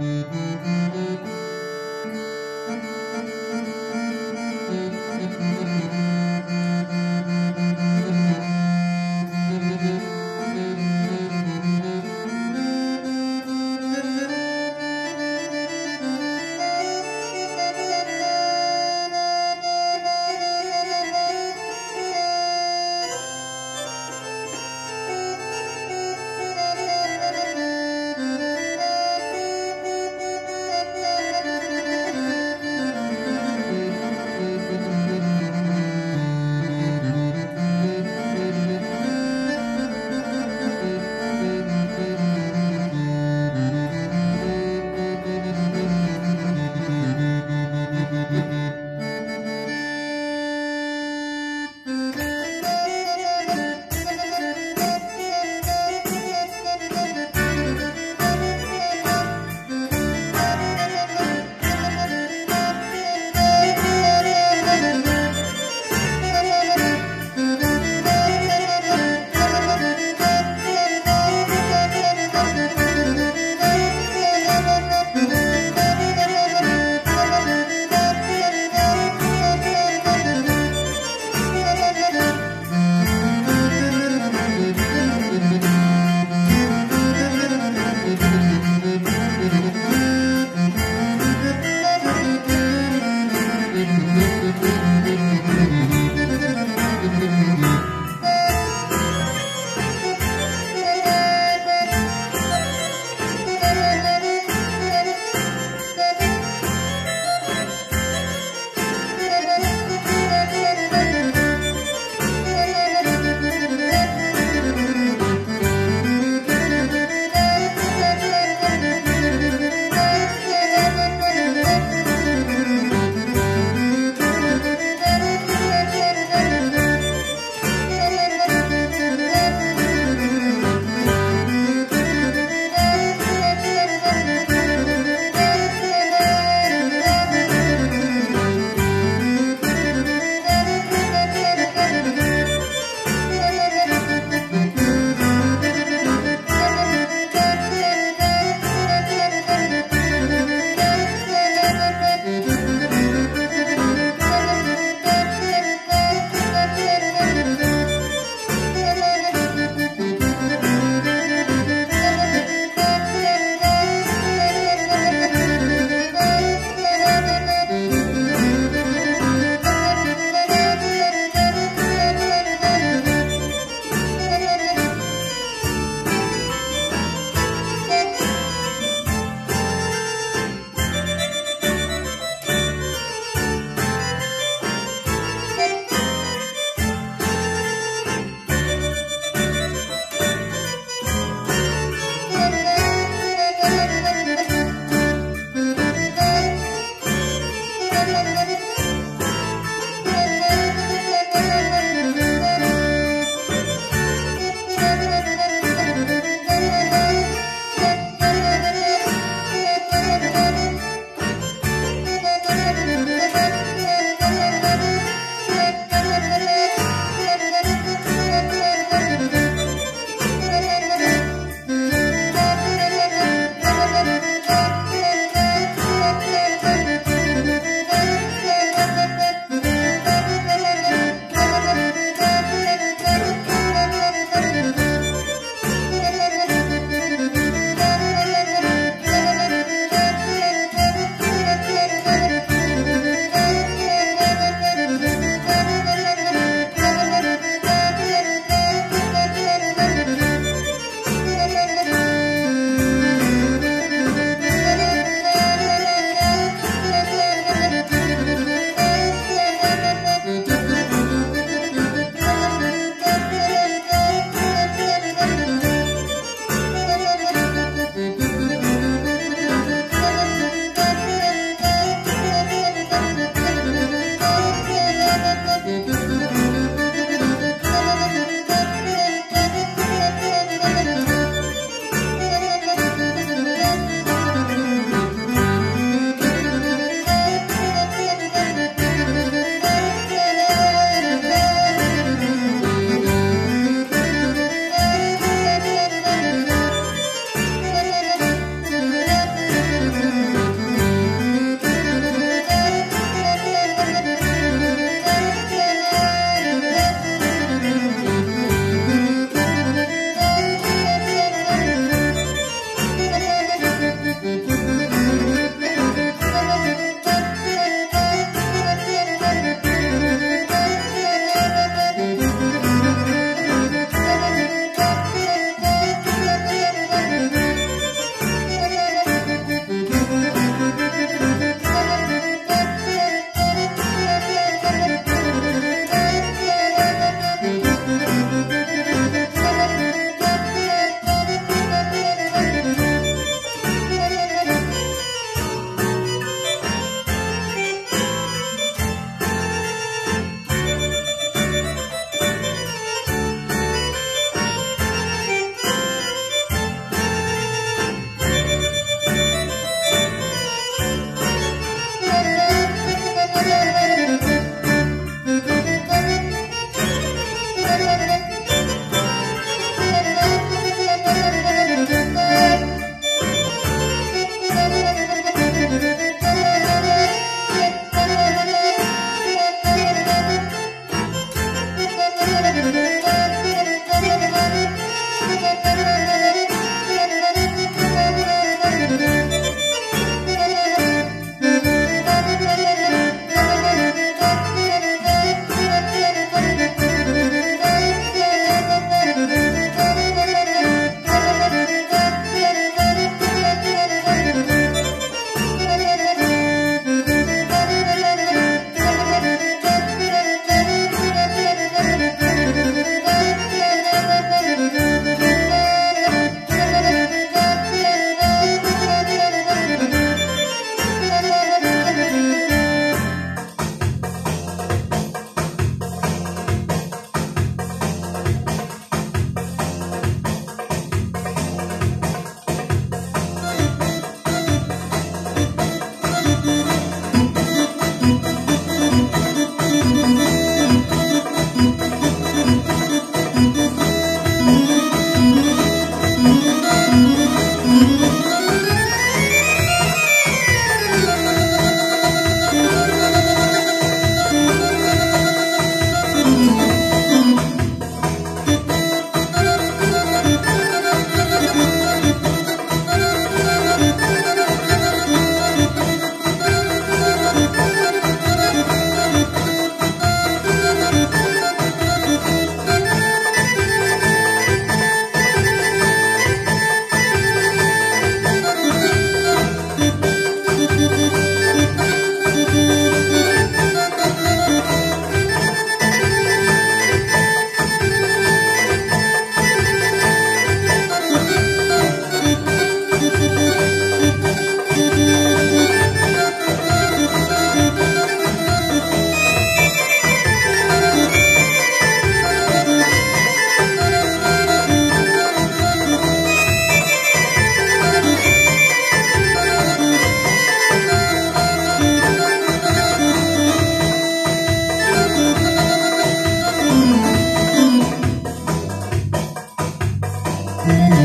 Música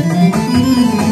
Mm-hmm.